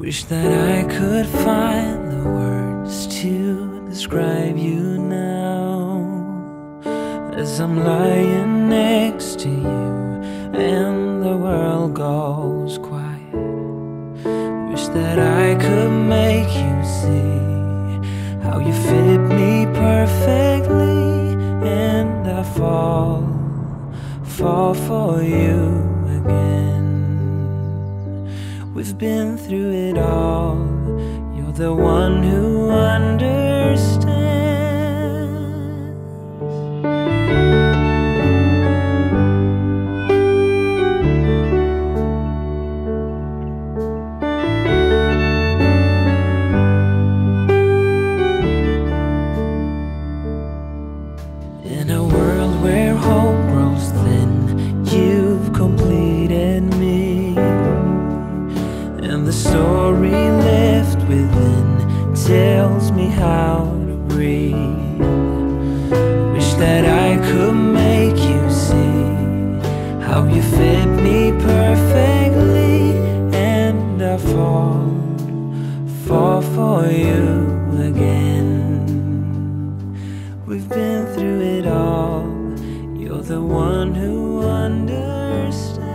I could find the words to describe you now. As I'm lying next to you and the world goes quiet. Wish that I could make you see How you fit me perfectly And I fall, fall for you again We've been through it all. You're the one who understands. In a the story left within tells me how to breathe. Wish that I could make you see how you fit me perfectly, and I fall, fall for you again. We've been through it all. You're the one who understands.